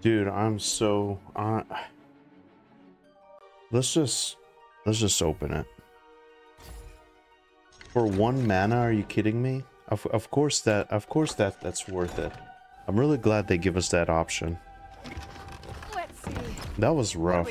Dude, I'm so uh Let's just let's just open it. For one mana, are you kidding me? Of of course that of course that that's worth it. I'm really glad they give us that option. Let's see. That was rough.